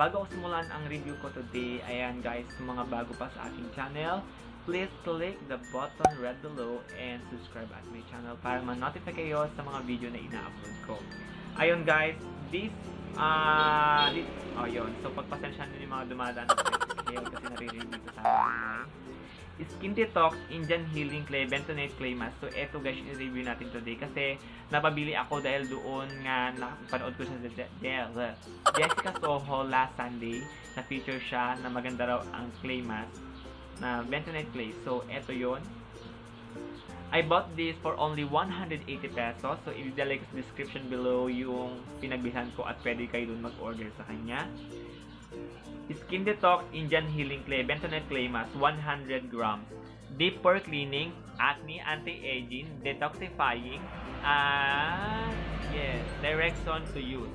Bago ako simulan ang review ko today, ayan guys, mga bago pa sa aking channel, please click the button right below and subscribe at my channel para ma-notify kayo sa mga video na ina-upload ko. Ayun guys, this, ah, uh, this, oh yun, so pagpasensya nyo yung mga dumadaan tricycle kasi naririnig dito sa akin. Skin Detox Indian Healing Clay Bentonite Clay Mask. So, eto guys, i-review natin today kasi napabili ako dahil doon nga napanood ko siya sa Jessica Soho last Sunday. Na-feature siya na maganda raw ang clay mask na Bentonite Clay. So, eto yon I bought this for only 180 pesos. So, i-delike sa description below yung pinagbilhan ko at pwede kayo dun mag-order sa kanya. Skin Detox Indian Healing Clay Bentonite Clay Mask 100 grams. Deep pore cleaning, acne anti-aging, detoxifying, and yes, direction to use.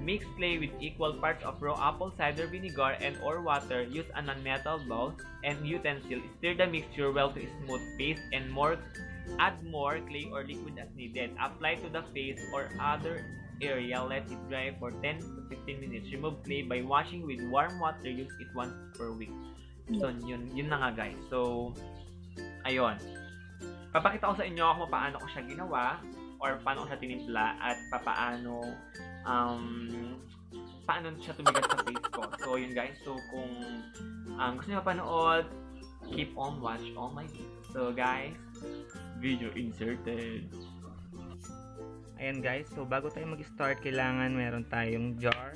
Mix clay with equal parts of raw apple cider vinegar and or water. Use a non-metal bowl and utensil. Stir the mixture well to smooth paste and more add more clay or liquid as needed. Apply to the face or other area, let it dry for 10 to 15 minutes. Remove clay by washing with warm water. Use it once per week. So, yun, yun na nga guys. So, ayun. Papakita ko sa inyo kung paano ko siya ginawa or paano ko siya tinimpla at paano um, paano siya tumigas sa face ko. So, yun guys. So, kung um, gusto niyo mapanood, keep on watch all my videos. So, guys, video inserted. Ayan guys, so bago tayo mag-start, kailangan meron tayong jar.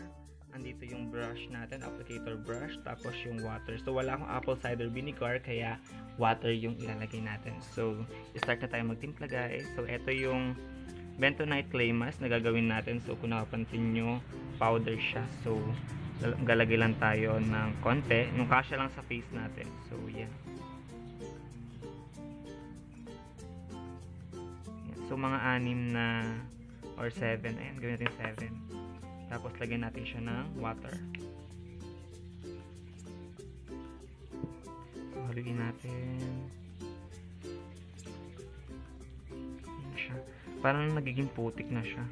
Andito yung brush natin, applicator brush, tapos yung water. So wala akong apple cider vinegar, kaya water yung ilalagay natin. So, start na tayo magtimpla guys. So, ito yung bentonite clay mask na gagawin natin. So, kung nakapansin nyo, powder siya. So, galagay lang tayo ng konti. Yung kasya lang sa face natin. So, yan. So, mga anim na or 7. Ayan, gawin natin 7. Tapos, lagyan natin siya ng water. So, haluin natin. Ayan siya. Parang nagiging putik na siya.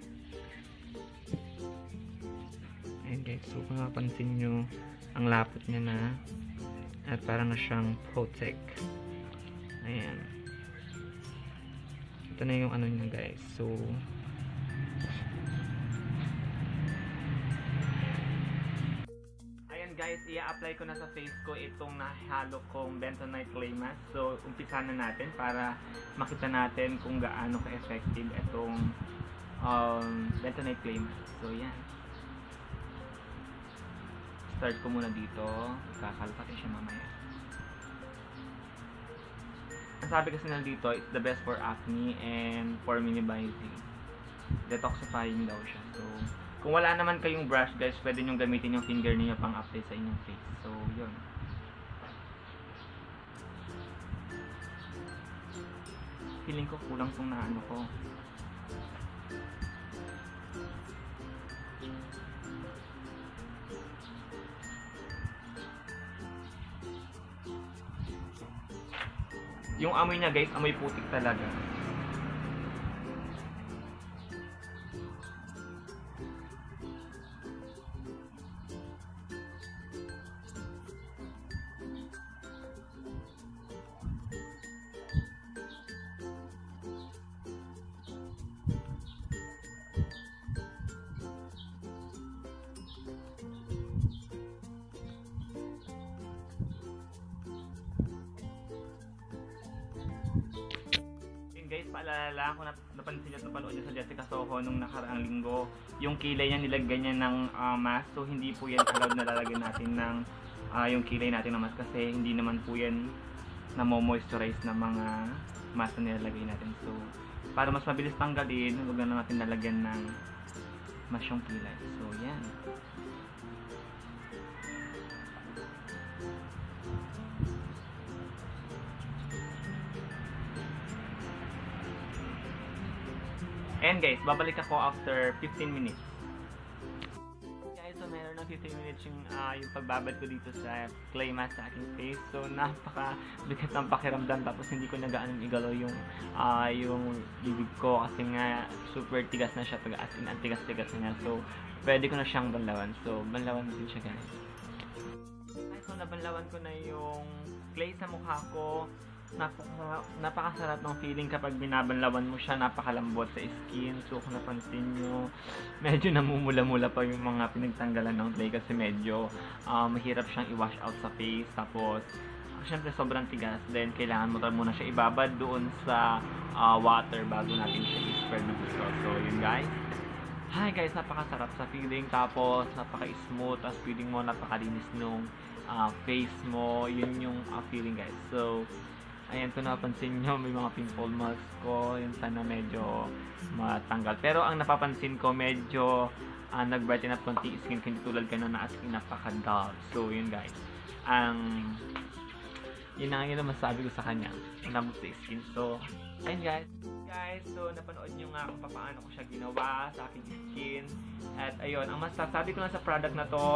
Ayan guys. So, kung napansin nyo, ang lapot niya na at parang na siyang putik. Ayan ito na yung ano niya guys. So ayan guys i-apply ko na sa face ko itong nahalo kong bentonite clay mask. So umpisa na natin para makita natin kung gaano ka-effective itong um, bentonite clay mask. So yan start ko muna dito. Kakalpati siya mamaya ang sabi kasi nandito, it's the best for acne and for minimizing. Detoxifying daw siya. So, kung wala naman kayong brush guys, pwede nyo gamitin yung finger niyo pang apply sa inyong face. So, yun. Feeling ko kulang tong naano ko. Yung amoy niya guys, amoy putik talaga. Paalala kung nap napansin at napanood nyo sa Jessica Soho nung nakaraang linggo, yung kilay niya nilagyan niya ng uh, mask. So, hindi po yan allowed na lalagyan natin ng uh, yung kilay natin ng mask kasi hindi naman po yan na mo-moisturize na mga mask na nilalagay natin. So, para mas mabilis tanggalin, huwag na natin lalagyan ng mask yung kilay. So, yan. And guys, babalik ako after 15 minutes. Guys, so meron ng 15 minutes yung, ah, yung pagbabad ko dito sa clay mask sa aking face. So, napaka bigat ng pakiramdam. Tapos, hindi ko na gaano igalaw yung, ah, yung bibig ko. Kasi nga, super tigas na siya. Taga, as in, ang tigas-tigas niya. So, pwede ko na siyang banlawan. So, banlawan din siya, guys. Ay, so, nabanlawan ko na yung clay sa mukha ko. Napaka, napakasarap ng feeling kapag binabanlawan mo siya, napakalambot sa skin. So kung napansin nyo, medyo namumula-mula pa yung mga pinagtanggalan ng clay kasi medyo ah, mahirap siyang i-wash out sa face. Tapos, ah, syempre sobrang tigas. Then kailangan mo muna siya ibabad doon sa ah, water bago natin siya i-spread ng gusto. So yun guys. Hi guys, napakasarap sa feeling. Tapos, napaka-smooth. Tapos feeling mo napakalinis nung ah, face mo. Yun yung ah, feeling guys. So, Ayan, kung napansin nyo, may mga pimple marks ko. Yung sana medyo matanggal. Pero ang napapansin ko, medyo uh, nag-brighten up konti skin ko. Hindi tulad ka na as napaka-dull. So, yun guys. Ang yun ang yun ang masabi ko sa kanya. Ang lambot sa skin. So, ayun guys. Guys, so napanood nyo nga kung paano ko siya ginawa sa aking skin. At ayun, ang masasabi ko lang sa product na to,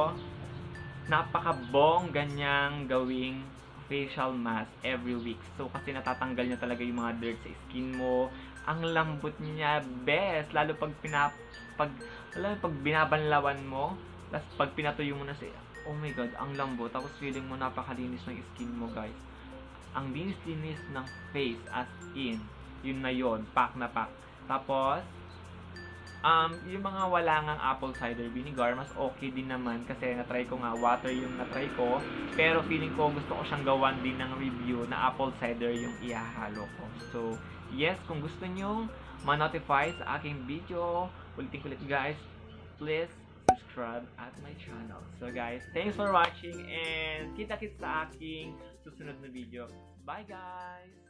napakabong ganyang gawing facial mask every week. So, kasi natatanggal niya talaga yung mga dirt sa skin mo. Ang lambot niya, best. Lalo pag pinap... Pag, lalo pag binabanlawan mo, tapos pag pinatuyo mo na siya, oh my god, ang lambot. Tapos feeling mo napakalinis ng skin mo, guys. Ang linis-linis ng face as in. Yun na yon pack na pack. Tapos, Um, yung mga wala ngang apple cider vinegar, mas okay din naman kasi na-try ko nga, water yung na-try ko. Pero feeling ko gusto ko siyang gawan din ng review na apple cider yung ihahalo ko. So, yes, kung gusto nyo ma-notify sa aking video, ulitin ko ulit guys, please subscribe at my channel. So guys, thanks for watching and kita-kits sa aking susunod na video. Bye guys!